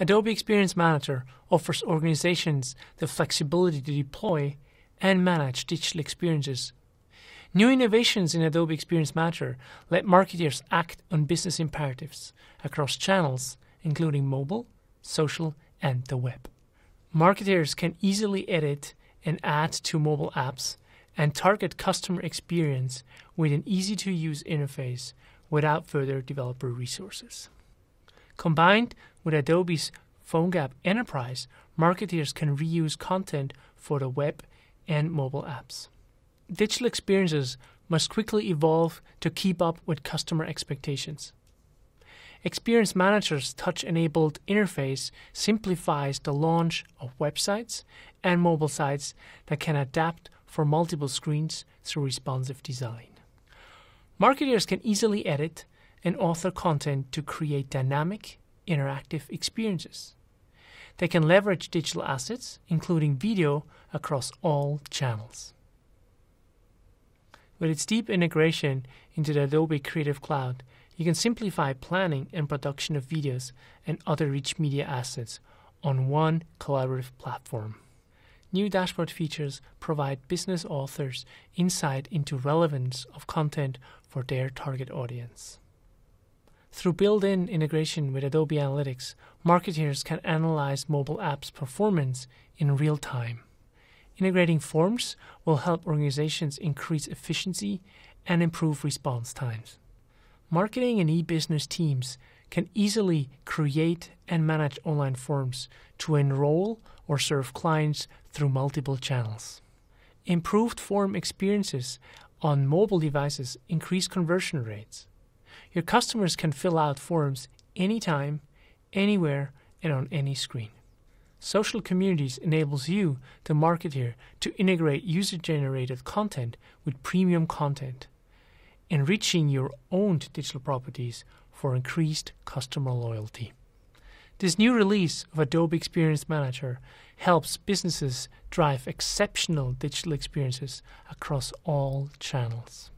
Adobe Experience Manager offers organizations the flexibility to deploy and manage digital experiences. New innovations in Adobe Experience Manager let marketers act on business imperatives across channels, including mobile, social, and the web. Marketers can easily edit and add to mobile apps and target customer experience with an easy to use interface without further developer resources. Combined with Adobe's PhoneGap Enterprise, marketers can reuse content for the web and mobile apps. Digital experiences must quickly evolve to keep up with customer expectations. Experience Manager's touch enabled interface simplifies the launch of websites and mobile sites that can adapt for multiple screens through responsive design. Marketers can easily edit and author content to create dynamic, interactive experiences. They can leverage digital assets, including video, across all channels. With its deep integration into the Adobe Creative Cloud, you can simplify planning and production of videos and other rich media assets on one collaborative platform. New dashboard features provide business authors insight into relevance of content for their target audience. Through built-in integration with Adobe Analytics, marketers can analyze mobile apps' performance in real time. Integrating forms will help organizations increase efficiency and improve response times. Marketing and e-business teams can easily create and manage online forms to enroll or serve clients through multiple channels. Improved form experiences on mobile devices increase conversion rates. Your customers can fill out forms anytime, anywhere, and on any screen. Social Communities enables you, the marketer, to integrate user generated content with premium content enriching your own digital properties for increased customer loyalty. This new release of Adobe Experience Manager helps businesses drive exceptional digital experiences across all channels.